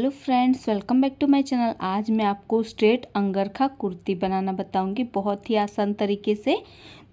Hello friends, welcome back to my channel. आज मैं आपको स्ट्रेट अंगरखा कुर्ती बनाना बताऊँगी बहुत ही आसान तरीके से।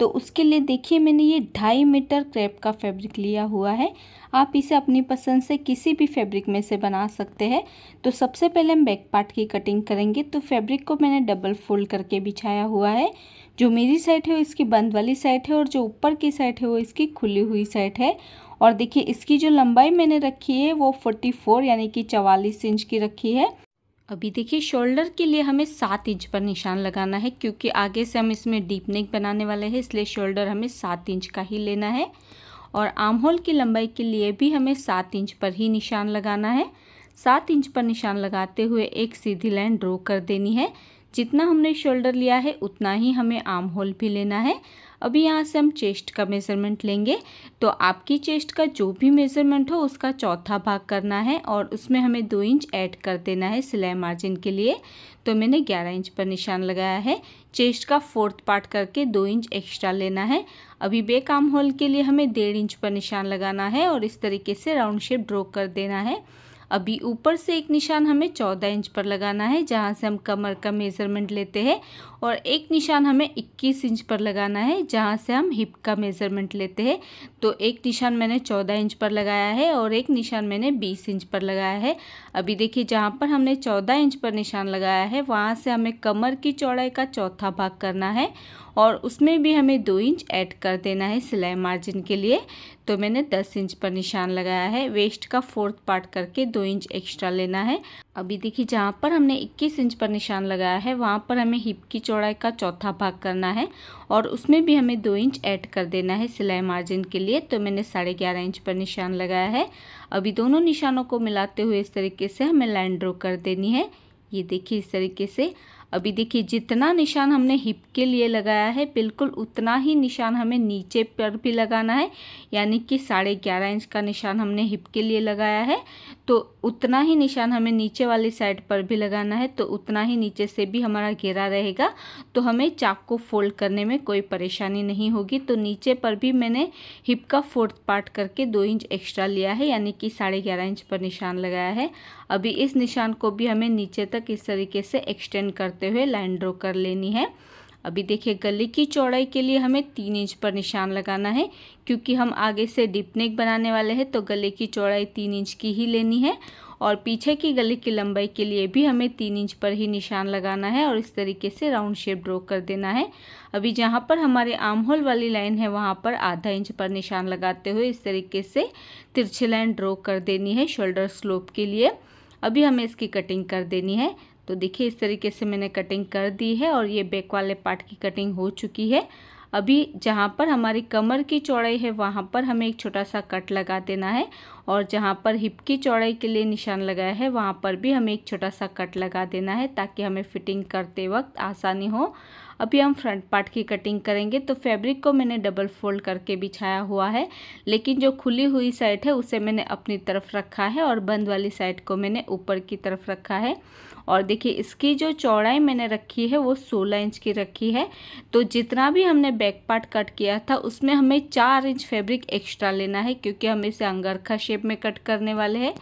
तो उसके लिए देखिए, मैंने ये ढाई मीटर क्रेप का फैब्रिक लिया हुआ है। आप इसे अपनी पसंद से किसी भी फैब्रिक में से बना सकते हैं। तो सबसे पहले हम बैक पार्ट की कटिंग करेंगे। तो फैब्रिक को मैंने डबल फोल्ड करके बिछाया हुआ है। जो मेरी साइड है, वो इसकी बंद वाली साइड है और जो ऊपर की साइड है, वो इसकी खुली हुई साइड है। और देखिए, इसकी जो लंबाई मैंने रखी है, वो 44 यानी कि चवालीस इंच की रखी है। अभी देखिए शोल्डर के लिए हमें सात इंच पर निशान लगाना है, क्योंकि आगे से हम इसमें डीप नेक बनाने वाले हैं, इसलिए शोल्डर हमें सात इंच का ही लेना है। और आर्म होल की लंबाई के लिए भी हमें सात इंच पर ही निशान लगाना है। सात इंच पर निशान लगाते हुए एक सीधी लाइन ड्रॉ कर देनी है। जितना हमने शोल्डर लिया है, उतना ही हमें आर्म होल भी लेना है। अभी यहाँ से हम चेस्ट का मेज़रमेंट लेंगे। तो आपकी चेस्ट का जो भी मेज़रमेंट हो, उसका चौथा भाग करना है और उसमें हमें दो इंच ऐड कर देना है सिलाई मार्जिन के लिए। तो मैंने 11 इंच पर निशान लगाया है। चेस्ट का फोर्थ पार्ट करके दो इंच एक्स्ट्रा लेना है। अभी बेक होल के लिए हमें डेढ़ इंच पर निशान लगाना है और इस तरीके से राउंड शेप ड्रॉ कर देना है। अभी ऊपर से एक निशान हमें चौदह इंच पर लगाना है, जहाँ से हम कमर का मेज़रमेंट लेते हैं और एक निशान हमें 21 इंच पर लगाना है, जहाँ से हम हिप का मेज़रमेंट लेते हैं। तो एक निशान मैंने 14 इंच पर लगाया है और एक निशान मैंने 20 इंच पर लगाया है। अभी देखिए, जहाँ पर हमने 14 इंच पर निशान लगाया है, वहाँ से हमें कमर की चौड़ाई का चौथा भाग करना है और उसमें भी हमें दो इंच ऐड कर देना है सिलाई मार्जिन के लिए। तो मैंने दस इंच पर निशान लगाया है वेस्ट का फोर्थ पार्ट करके दो इंच एक्स्ट्रा लेना है। अभी देखिए, जहाँ पर हमने 21 इंच पर निशान लगाया है, वहाँ पर हमें हिप की चौड़ाई का चौथा भाग करना है और उसमें भी हमें दो इंच ऐड कर देना है सिलाई मार्जिन के लिए। तो मैंने साढ़े ग्यारह इंच पर निशान लगाया है। अभी दोनों निशानों को मिलाते हुए इस तरीके से हमें लाइन ड्रॉ कर देनी है। ये देखिए इस तरीके से। अभी देखिए जितना निशान हमने हिप के लिए लगाया है, बिल्कुल उतना ही निशान हमें नीचे पर भी लगाना है। यानी कि साढ़े ग्यारह इंच का निशान हमने हिप के लिए लगाया है। तो उतना ही निशान हमें नीचे वाली साइड पर भी लगाना है तो उतना ही नीचे से भी हमारा घेरा रहेगा तो हमें चाक को फोल्ड करने में कोई परेशानी नहीं होगी। तो नीचे पर भी मैंने हिप का फोर्थ पार्ट करके दो इंच एक्स्ट्रा लिया है, यानी कि साढ़े ग्यारह इंच पर निशान लगाया है। अभी इस निशान को भी हमें नीचे तक इस तरीके से एक्सटेंड करते हुए लाइन ड्रॉ कर लेनी है। अभी देखिए, गले की चौड़ाई के लिए हमें तीन इंच पर निशान लगाना है, क्योंकि हम आगे से डिप नेक बनाने वाले हैं तो गले की चौड़ाई तीन इंच की ही लेनी है, और पीछे की गले की लंबाई के लिए भी हमें तीन इंच पर ही निशान लगाना है, और इस तरीके से राउंड शेप ड्रॉ कर देना है। अभी जहाँ पर हमारे आर्म होल वाली लाइन है, वहाँ पर आधा इंच पर निशान लगाते हुए इस तरीके से तिरछी लाइन ड्रॉ कर देनी है शोल्डर स्लोप के लिए। अभी हमें इसकी कटिंग कर देनी है। तो देखिए, इस तरीके से मैंने कटिंग कर दी है और ये बैक वाले पार्ट की कटिंग हो चुकी है। अभी जहाँ पर हमारी कमर की चौड़ाई है, वहाँ पर हमें एक छोटा सा कट लगा देना है और जहाँ पर हिप की चौड़ाई के लिए निशान लगाया है, वहाँ पर भी हमें एक छोटा सा कट लगा देना है ताकि हमें फिटिंग करते वक्त आसानी हो। अभी हम फ्रंट पार्ट की कटिंग करेंगे तो फैब्रिक को मैंने डबल फोल्ड करके बिछाया हुआ है, लेकिन जो खुली हुई साइड है, उसे मैंने अपनी तरफ़ रखा है और बंद वाली साइड को मैंने ऊपर की तरफ़ रखा है। और देखिए, इसकी जो चौड़ाई मैंने रखी है, वो 16 इंच की रखी है। तो जितना भी हमने बैक पार्ट कट किया था, उसमें हमें चार इंच फैब्रिक एक्स्ट्रा लेना है, क्योंकि हम इसे अंगरखा शेप में कट करने वाले हैं।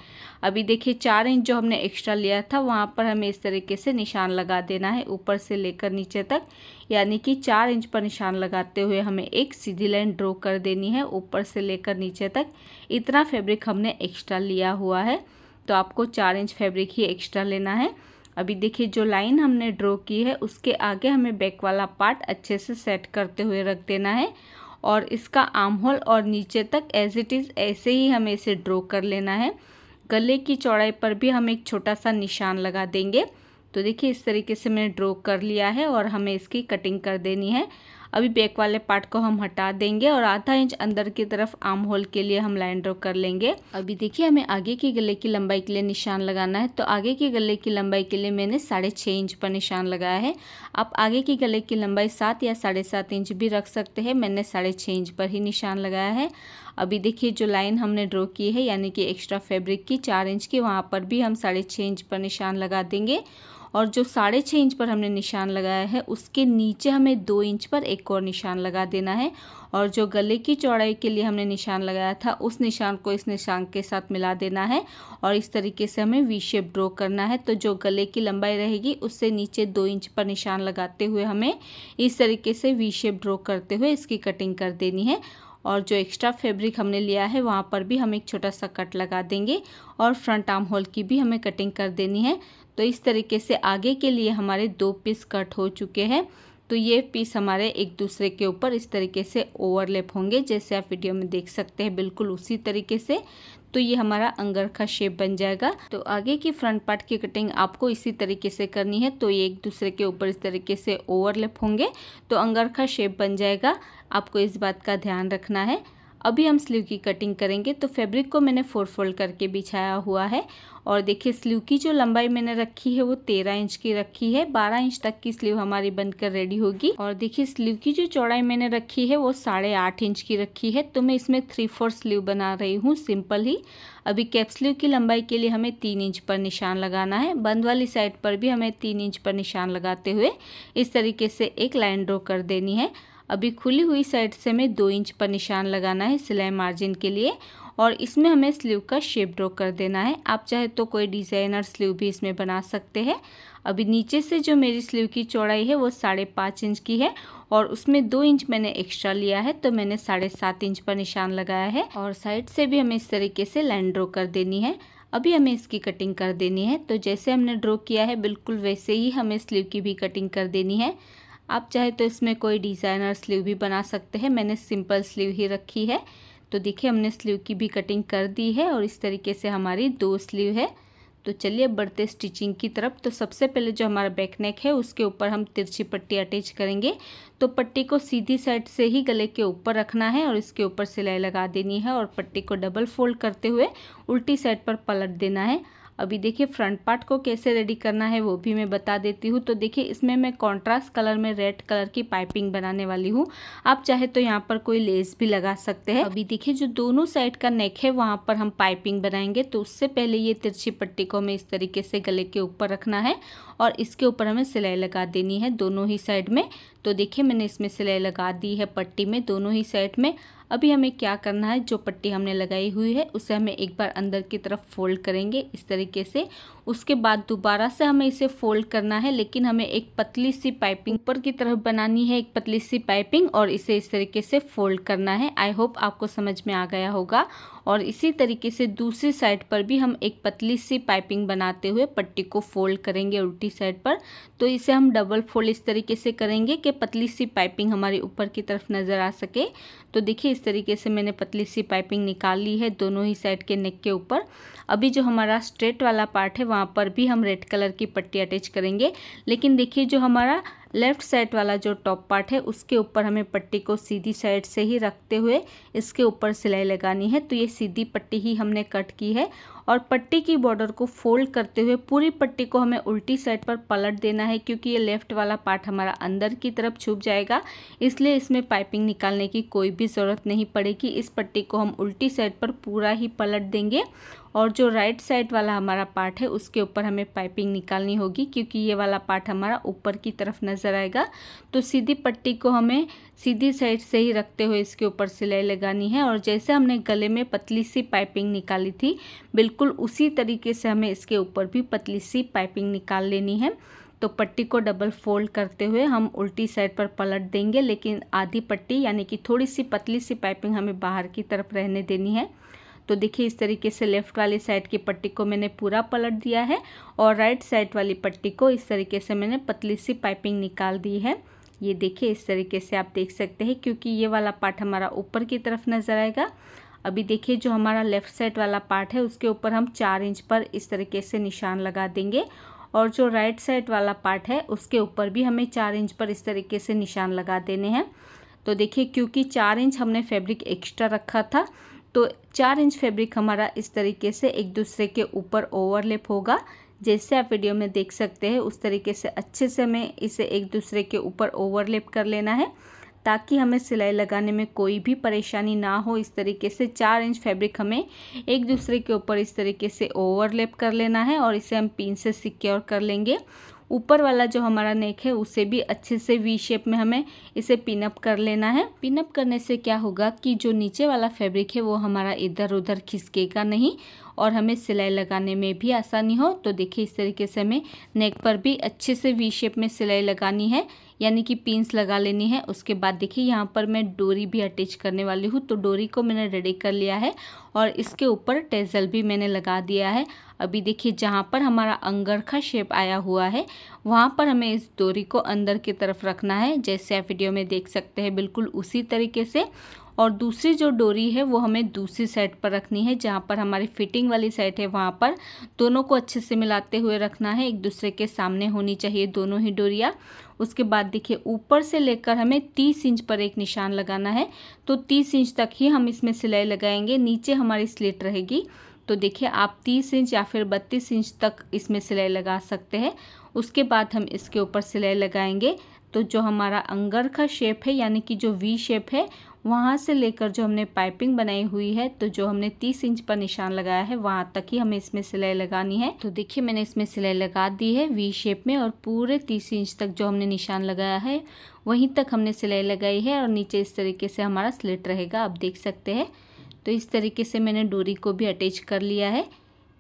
अभी देखिए, चार इंच जो हमने एक्स्ट्रा लिया था, वहाँ पर हमें इस तरीके से निशान लगा देना है, ऊपर से लेकर नीचे तक। यानी कि चार इंच पर निशान लगाते हुए हमें एक सीधी लाइन ड्रॉ कर देनी है, ऊपर से लेकर नीचे तक। इतना फैब्रिक हमने एक्स्ट्रा लिया हुआ है। तो आपको चार इंच फैब्रिक ही एक्स्ट्रा लेना है। अभी देखिए, जो लाइन हमने ड्रॉ की है, उसके आगे हमें बैक वाला पार्ट अच्छे से सेट करते हुए रख देना है और इसका आर्म होल और नीचे तक एज इट इज़ ऐसे ही हमें इसे ड्रॉ कर लेना है। गले की चौड़ाई पर भी हम एक छोटा सा निशान लगा देंगे। तो देखिए, इस तरीके से मैंने ड्रॉ कर लिया है और हमें इसकी कटिंग कर देनी है। अभी बैक वाले पार्ट को हम हटा देंगे और आधा इंच अंदर की तरफ़ आर्म होल के लिए हम लाइन ड्रॉ कर लेंगे। अभी देखिए, हमें आगे के गले की लंबाई के लिए निशान लगाना है। तो आगे के गले की लंबाई के लिए मैंने साढ़े छः इंच पर निशान लगाया है। आप आगे की गले की लंबाई सात या साढ़े सात इंच भी रख सकते हैं। मैंने साढ़े छः इंच पर ही निशान लगाया है। अभी देखिए, जो लाइन हमने ड्रॉ की है, यानी कि एक्स्ट्रा फैब्रिक की, चार इंच की, वहाँ पर भी हम साढ़े छः इंच पर निशान लगा देंगे। और जो साढ़े छः इंच पर हमने निशान लगाया है, उसके नीचे हमें दो इंच पर एक और निशान लगा देना है। और जो गले की चौड़ाई के लिए हमने निशान लगाया था, उस निशान को इस निशान के साथ मिला देना है और इस तरीके से हमें वी शेप ड्रॉ करना है। तो जो गले की लंबाई रहेगी, उससे नीचे दो इंच पर निशान लगाते हुए हमें इस तरीके से वी शेप ड्रॉ करते हुए इसकी कटिंग कर देनी है। और जो एक्स्ट्रा फैब्रिक हमने लिया है, वहाँ पर भी हम एक छोटा सा कट लगा देंगे और फ्रंट आर्म होल की भी हमें कटिंग कर देनी है। तो इस तरीके से आगे के लिए हमारे दो पीस कट हो चुके हैं। तो ये पीस हमारे एक दूसरे के ऊपर इस तरीके से ओवरलेप होंगे, जैसे आप वीडियो में देख सकते हैं, बिल्कुल उसी तरीके से। तो ये हमारा अंगरखा शेप बन जाएगा। तो आगे की फ्रंट पार्ट की कटिंग आपको इसी तरीके से करनी है। तो ये एक दूसरे के ऊपर इस तरीके से ओवरलेप होंगे। तो अंगरखा शेप बन जाएगा। आपको इस बात का ध्यान रखना है। अभी हम स्लीव की कटिंग करेंगे तो फैब्रिक को मैंने फोर फोल्ड करके बिछाया हुआ है। और देखिए, स्लीव की जो लंबाई मैंने रखी है, वो तेरह इंच की रखी है। बारह इंच तक की स्लीव हमारी बनकर रेडी होगी। और देखिए, स्लीव की जो चौड़ाई मैंने रखी है, वो साढ़े आठ इंच की रखी है। तो मैं इसमें थ्री फोर स्लीव बना रही हूँ, सिंपल ही। अभी कैप स्लीव की लंबाई के लिए हमें तीन इंच पर निशान लगाना है। बंद वाली साइड पर भी हमें तीन इंच पर निशान लगाते हुए इस तरीके से एक लाइन ड्रॉ कर देनी है। अभी खुली हुई साइड से हमें दो इंच पर निशान लगाना है सिलाई मार्जिन के लिए, और इसमें हमें स्लीव का शेप ड्रॉ कर देना है। आप चाहे तो कोई डिज़ाइनर स्लीव भी इसमें बना सकते हैं। अभी नीचे से जो मेरी स्लीव की चौड़ाई है वो साढ़े पाँच इंच की है, और उसमें दो इंच मैंने एक्स्ट्रा लिया है तो मैंने साढ़े सात इंच पर निशान लगाया है, और साइड से भी हमें इस तरीके से लाइन ड्रॉ कर देनी है। अभी हमें इसकी कटिंग कर देनी है तो जैसे हमने ड्रॉ किया है, बिल्कुल वैसे ही हमें स्लीव की भी कटिंग कर देनी है। आप चाहे तो इसमें कोई डिज़ाइनर स्लीव भी बना सकते हैं। मैंने सिंपल स्लीव ही रखी है। तो देखिए, हमने स्लीव की भी कटिंग कर दी है और इस तरीके से हमारी दो स्लीव है। तो चलिए, बढ़ते स्टिचिंग की तरफ़। तो सबसे पहले जो हमारा बैक नेक है, उसके ऊपर हम तिरछी पट्टी अटैच करेंगे। तो पट्टी को सीधी साइड से ही गले के ऊपर रखना है और इसके ऊपर सिलाई लगा देनी है और पट्टी को डबल फोल्ड करते हुए उल्टी साइड पर पलट देना है। अभी देखिए फ्रंट पार्ट को कैसे रेडी करना है वो भी मैं बता देती हूँ। तो देखिए, इसमें मैं कॉन्ट्रास्ट कलर में रेड कलर की पाइपिंग बनाने वाली हूँ। आप चाहे तो यहाँ पर कोई लेस भी लगा सकते हैं। अभी देखिए, जो दोनों साइड का नेक है, वहाँ पर हम पाइपिंग बनाएँगे। तो उससे पहले ये तिरछी पट्टी को हमें इस तरीके से गले के ऊपर रखना है और इसके ऊपर हमें सिलाई लगा देनी है दोनों ही साइड में। तो देखिए, मैंने इसमें सिलाई लगा दी है पट्टी में दोनों ही साइड में। अभी हमें क्या करना है? जो पट्टी हमने लगाई हुई है, उसे हमें एक बार अंदर की तरफ़ फोल्ड करेंगे इस तरीके से। उसके बाद दोबारा से हमें इसे फोल्ड करना है, लेकिन हमें एक पतली सी पाइपिंग ऊपर की तरफ़ बनानी है, एक पतली सी पाइपिंग, और इसे इस तरीके से फोल्ड करना है। आई होप आपको समझ में आ गया होगा। और इसी तरीके से दूसरी साइड पर भी हम एक पतली सी पाइपिंग बनाते हुए पट्टी को फोल्ड करेंगे उल्टी साइड पर। तो इसे हम डबल फोल्ड इस तरीके से करेंगे कि पतली सी पाइपिंग हमारी ऊपर की तरफ़ नज़र आ सके। तो देखिए, इस तरीके से मैंने पतली सी पाइपिंग निकाल ली है दोनों ही साइड के नेक के ऊपर। अभी जो हमारा स्ट्रेट वाला पार्ट है, वहाँ पर भी हम रेड कलर की पट्टी अटैच करेंगे। लेकिन देखिए, जो हमारा लेफ़्ट साइड वाला जो टॉप पार्ट है, उसके ऊपर हमें पट्टी को सीधी साइड से ही रखते हुए इसके ऊपर सिलाई लगानी है। तो ये सीधी पट्टी ही हमने कट की है और पट्टी की बॉर्डर को फोल्ड करते हुए पूरी पट्टी को हमें उल्टी साइड पर पलट देना है, क्योंकि ये लेफ़्ट वाला पार्ट हमारा अंदर की तरफ़ छुप जाएगा। इसलिए इसमें पाइपिंग निकालने की कोई भी ज़रूरत नहीं पड़ेगी। इस पट्टी को हम उल्टी साइड पर पूरा ही पलट देंगे और जो राइट साइड वाला हमारा पार्ट है, उसके ऊपर हमें पाइपिंग निकालनी होगी, क्योंकि ये वाला पार्ट हमारा ऊपर की तरफ़ नज़र आएगा। तो सीधी पट्टी को हमें सीधी साइड से ही रखते हुए इसके ऊपर सिलाई लगानी है, और जैसे हमने गले में पतली सी पाइपिंग निकाली थी, बिल्कुल उसी तरीके से हमें इसके ऊपर भी पतली सी पाइपिंग निकाल लेनी है। तो पट्टी को डबल फोल्ड करते हुए हम उल्टी साइड पर पलट देंगे, लेकिन आधी पट्टी, यानी कि थोड़ी सी पतली सी पाइपिंग हमें बाहर की तरफ़ रहने देनी है। तो देखिए, इस तरीके से लेफ़्ट वाली साइड की पट्टी को मैंने पूरा पलट दिया है और राइट साइड वाली पट्टी को इस तरीके से मैंने पतली सी पाइपिंग निकाल दी है। ये देखिए, इस तरीके से आप देख सकते हैं, क्योंकि ये वाला पार्ट हमारा ऊपर की तरफ़ नज़र आएगा। अभी देखिए, जो हमारा लेफ़्ट साइड वाला पार्ट है, उसके ऊपर हम चार इंच पर इस तरीके से निशान लगा देंगे और जो राइट साइड वाला पार्ट है, उसके ऊपर भी हमें चार इंच पर इस तरीके से निशान लगा देने हैं। तो देखिए, क्योंकि चार इंच हमने फैब्रिक एक्स्ट्रा रखा था तो चार इंच फैब्रिक हमारा इस तरीके से एक दूसरे के ऊपर ओवरलेप होगा। जैसे आप वीडियो में देख सकते हैं, उस तरीके से अच्छे से हमें इसे एक दूसरे के ऊपर ओवरलेप कर लेना है, ताकि हमें सिलाई लगाने में कोई भी परेशानी ना हो। इस तरीके से चार इंच फैब्रिक हमें एक दूसरे के ऊपर इस तरीके से ओवरलेप कर लेना है और इसे हम पिन से सिक्योर कर लेंगे। ऊपर वाला जो हमारा नेक है, उसे भी अच्छे से वी शेप में हमें इसे पिनअप कर लेना है। पिनअप करने से क्या होगा कि जो नीचे वाला फैब्रिक है, वो हमारा इधर उधर खिसकेगा नहीं और हमें सिलाई लगाने में भी आसानी हो। तो देखिए, इस तरीके से हमें नेक पर भी अच्छे से वी शेप में सिलाई लगानी है, यानी कि पिंस लगा लेनी है। उसके बाद देखिए, यहाँ पर मैं डोरी भी अटैच करने वाली हूँ। तो डोरी को मैंने रेडी कर लिया है और इसके ऊपर टेजल भी मैंने लगा दिया है। अभी देखिए जहाँ पर हमारा अंगरखा शेप आया हुआ है, वहाँ पर हमें इस डोरी को अंदर की तरफ़ रखना है, जैसे आप वीडियो में देख सकते हैं, बिल्कुल उसी तरीके से। और दूसरी जो डोरी है, वो हमें दूसरी साइड पर रखनी है, जहाँ पर हमारी फिटिंग वाली साइड है, वहाँ पर दोनों को अच्छे से मिलाते हुए रखना है, एक दूसरे के सामने होनी चाहिए दोनों ही डोरिया। उसके बाद देखिए, ऊपर से लेकर हमें तीस इंच पर एक निशान लगाना है तो तीस इंच तक ही हम इसमें सिलाई लगाएँगे, नीचे हमारी स्लिट रहेगी। तो देखिए, आप तीस इंच या फिर बत्तीस इंच तक इसमें सिलाई लगा सकते हैं। उसके बाद हम इसके ऊपर सिलाई लगाएँगे। तो जो हमारा अंगर का शेप है, यानी कि जो वी शेप है, वहाँ से लेकर जो हमने पाइपिंग बनाई हुई है तो जो हमने 30 इंच पर निशान लगाया है, वहाँ तक ही हमें इसमें सिलाई लगानी है। तो देखिए, मैंने इसमें सिलाई लगा दी है वी शेप में और पूरे 30 इंच तक जो हमने निशान लगाया है, वहीं तक हमने सिलाई लगाई है और नीचे इस तरीके से हमारा स्लिट रहेगा। आप देख सकते हैं। तो इस तरीके से मैंने डोरी को भी अटैच कर लिया है।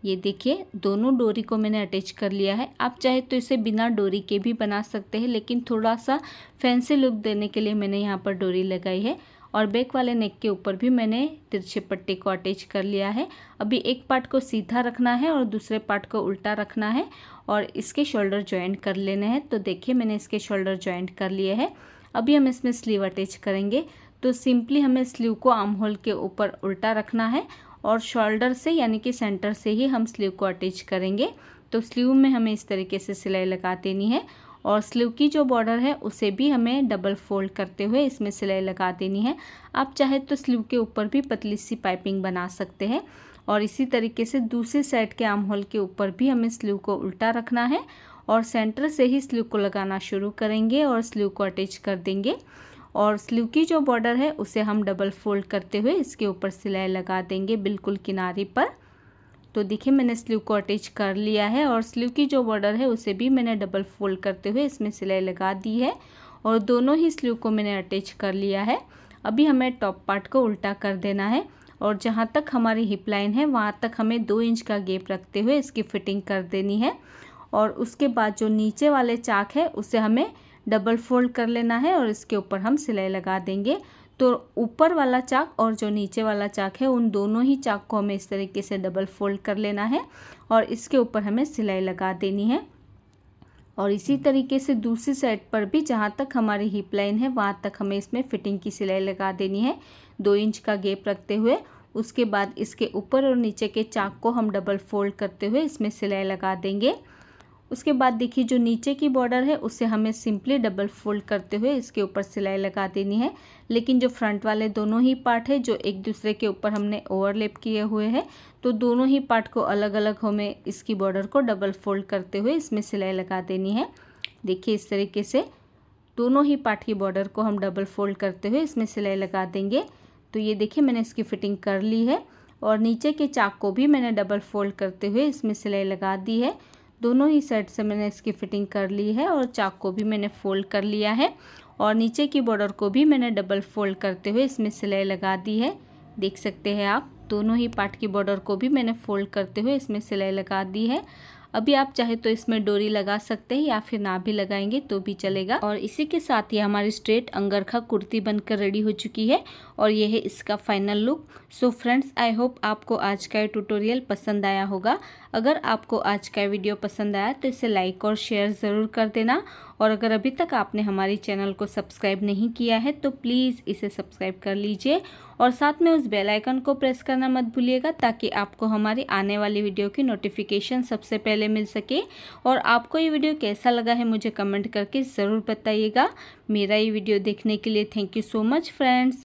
ये देखिए, दोनों डोरी को मैंने अटैच कर लिया है। आप चाहे तो इसे बिना डोरी के भी बना सकते हैं, लेकिन थोड़ा सा फैंसी लुक देने के लिए मैंने यहाँ पर डोरी लगाई है और बैक वाले नेक के ऊपर भी मैंने तिरछे पट्टे को अटैच कर लिया है। अभी एक पार्ट को सीधा रखना है और दूसरे पार्ट को उल्टा रखना है और इसके शोल्डर ज्वाइंट कर लेने हैं। तो देखिए, मैंने इसके शोल्डर ज्वाइंट कर लिए हैं। अभी हम इसमें स्लीव अटैच करेंगे। तो सिंपली हमें स्लीव को आर्म होल के ऊपर उल्टा रखना है और शोल्डर से यानी कि सेंटर से ही हम स्लीव को अटैच करेंगे। तो स्लीव में हमें इस तरीके से सिलाई लगा देनी है और स्लीव की जो बॉर्डर है उसे भी हमें डबल फोल्ड करते हुए इसमें सिलाई लगा देनी है। आप चाहे तो स्लीव के ऊपर भी पतली सी पाइपिंग बना सकते हैं और इसी तरीके से दूसरी साइड के आम होल के ऊपर भी हमें स्लीव को उल्टा रखना है और सेंटर से ही स्लीव को लगाना शुरू करेंगे और स्लीव को अटैच कर देंगे। और स्लीव की जो बॉर्डर है, उसे हम डबल फोल्ड करते हुए इसके ऊपर सिलाई लगा देंगे बिल्कुल किनारे पर। तो देखिए, मैंने स्लीव को अटैच कर लिया है और स्लीव की जो बॉर्डर है, उसे भी मैंने डबल फोल्ड करते हुए इसमें सिलाई लगा दी है और दोनों ही स्लीव को मैंने अटैच कर लिया है। अभी हमें टॉप पार्ट को उल्टा कर देना है और जहाँ तक हमारी हिप लाइन है, वहाँ तक हमें दो इंच का गेप रखते हुए इसकी फिटिंग कर देनी है और उसके बाद जो नीचे वाले चाक है, उसे हमें डबल फोल्ड कर लेना है और इसके ऊपर हम सिलाई लगा देंगे। तो ऊपर वाला चाक और जो नीचे वाला चाक है, उन दोनों ही चाक को हमें इस तरीके से डबल फोल्ड कर लेना है और इसके ऊपर हमें सिलाई लगा देनी है। और इसी तरीके से दूसरी साइड पर भी जहाँ तक हमारी हिप लाइन है, वहाँ तक हमें इसमें फिटिंग की सिलाई लगा देनी है। दो इंच का गेप रखते हुए, उसके बाद इसके ऊपर और नीचे के चाक को हम डबल फोल्ड करते हुए इसमें सिलाई लगा देंगे। उसके बाद देखिए जो नीचे की बॉर्डर है, उसे हमें सिंपली डबल फोल्ड करते हुए इसके ऊपर सिलाई लगा देनी है। लेकिन जो फ्रंट वाले दोनों ही पार्ट है, जो एक दूसरे के ऊपर हमने ओवरलेप किए हुए हैं तो दोनों ही पार्ट को अलग अलग हमें इसकी बॉर्डर को डबल फोल्ड करते हुए इसमें सिलाई लगा देनी है। देखिए इस तरीके से दोनों ही पार्ट की बॉर्डर को हम डबल फोल्ड करते हुए इसमें सिलाई लगा देंगे। तो ये देखिए मैंने इसकी फ़िटिंग कर ली है और नीचे के चाक को भी मैंने डबल फोल्ड करते हुए इसमें सिलाई लगा दी है। दोनों ही साइड से मैंने इसकी फ़िटिंग कर ली है और चाक को भी मैंने फ़ोल्ड कर लिया है और नीचे की बॉर्डर को भी मैंने डबल फोल्ड करते हुए इसमें सिलाई लगा दी है। देख सकते हैं आप, दोनों ही पार्ट की बॉर्डर को भी मैंने फोल्ड करते हुए इसमें सिलाई लगा दी है। अभी आप चाहे तो इसमें डोरी लगा सकते हैं या फिर ना भी लगाएँगे तो भी चलेगा। और इसी के साथ ही हमारी स्ट्रेट अंगरखा कुर्ती बनकर रेडी हो चुकी है और ये है इसका final look. So friends, I hope आपको आज का ये ट्यूटोरियल पसंद आया होगा। अगर आपको आज का वीडियो पसंद आया तो इसे लाइक और शेयर ज़रूर कर देना। और अगर अभी तक आपने हमारी चैनल को सब्सक्राइब नहीं किया है तो प्लीज़ इसे सब्सक्राइब कर लीजिए। और साथ में उस बेल आइकन को प्रेस करना मत भूलिएगा, ताकि आपको हमारी आने वाली वीडियो की नोटिफिकेशन सबसे पहले मिल सके। और आपको ये वीडियो कैसा लगा है मुझे कमेंट करके ज़रूर बताइएगा। मेरा ये वीडियो देखने के लिए thank you so much, friends.